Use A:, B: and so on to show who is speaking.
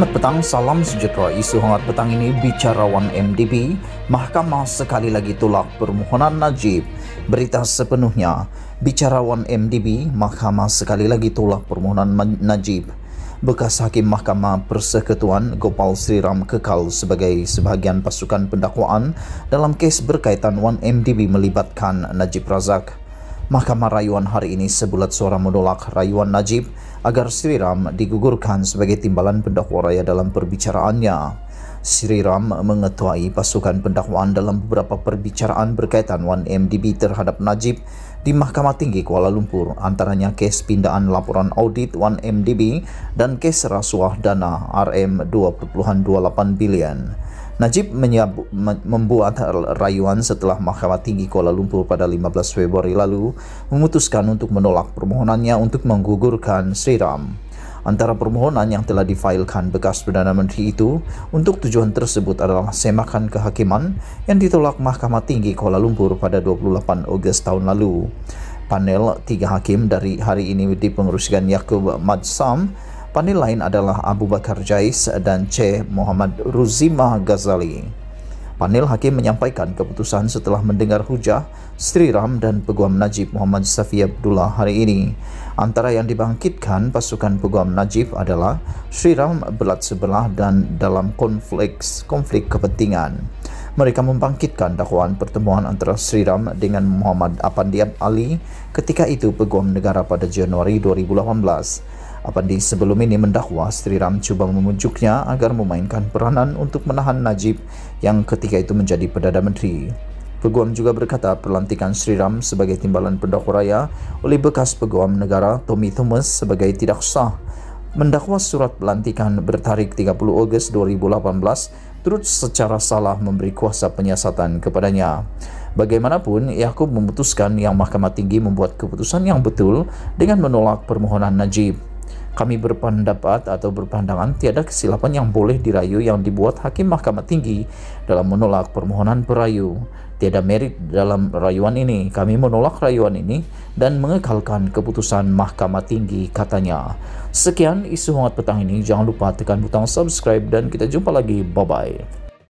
A: Selamat petang, salam sejahtera. Isu hangat petang ini bicarawan MDB, Mahkamah sekali lagi tolak permohonan Najib. Berita sepenuhnya, bicarawan MDB, Mahkamah sekali lagi tolak permohonan Najib. Bekas Hakim Mahkamah Persekutuan Gopal Sriram kekal sebagai sebahagian pasukan pendakwaan dalam kes berkaitan 1MDB melibatkan Najib Razak. Mahkamah Rayuan hari ini sebulat suara menolak rayuan Najib agar Sriram digugurkan sebagai timbalan pendakwa raya dalam perbicaraannya. Sriram mengetuai pasukan pendakwaan dalam beberapa perbicaraan berkaitan 1MDB terhadap Najib di Mahkamah Tinggi Kuala Lumpur, antaranya kes pindaan laporan audit 1MDB dan kes rasuah dana RM 2.28 bilion. Najib membuat rayuan setelah Mahkamah Tinggi Kuala Lumpur pada 15 Februari lalu memutuskan untuk menolak permohonannya untuk menggugurkan Sriram. Antara permohonan yang telah difailkan bekas Perdana Menteri itu untuk tujuan tersebut adalah semakan kehakiman yang ditolak Mahkamah Tinggi Kuala Lumpur pada 28 Ogos tahun lalu. Panel tiga hakim dari hari ini dipengerusikan Yaakob Madsam Panel lain adalah Abu Bakar Jais dan C. Muhammad Ruzima Ghazali. Panel hakim menyampaikan keputusan setelah mendengar hujah Sri Ram dan Peguam Najib Muhammad Safi Abdullah hari ini. Antara yang dibangkitkan pasukan Peguam Najib adalah Sri Ram belat sebelah dan dalam konflik konflik kepentingan. Mereka membangkitkan dakwaan pertemuan antara Sri Ram dengan Muhammad Apandiat Ali ketika itu Peguam Negara pada Januari 2018. Apandi sebelum ini mendakwa Sri Ram cuba memujuknya agar memainkan peranan untuk menahan Najib yang ketika itu menjadi Perdana Menteri. Peguam juga berkata pelantikan Sri Ram sebagai timbalan pendakwa raya oleh bekas peguam negara Tommy Thomas sebagai tidak sah. Mendakwa surat pelantikan bertarik 30 Ogos 2018 turut secara salah memberi kuasa penyiasatan kepadanya. Bagaimanapun, Yaakob memutuskan yang Mahkamah Tinggi membuat keputusan yang betul dengan menolak permohonan Najib. Kami berpendapat atau berpandangan tiada kesilapan yang boleh dirayu yang dibuat Hakim Mahkamah Tinggi dalam menolak permohonan perayu. Tiada merit dalam rayuan ini. Kami menolak rayuan ini dan mengekalkan keputusan Mahkamah Tinggi katanya. Sekian isu hangat petang ini. Jangan lupa tekan butang subscribe dan kita jumpa lagi. Bye-bye.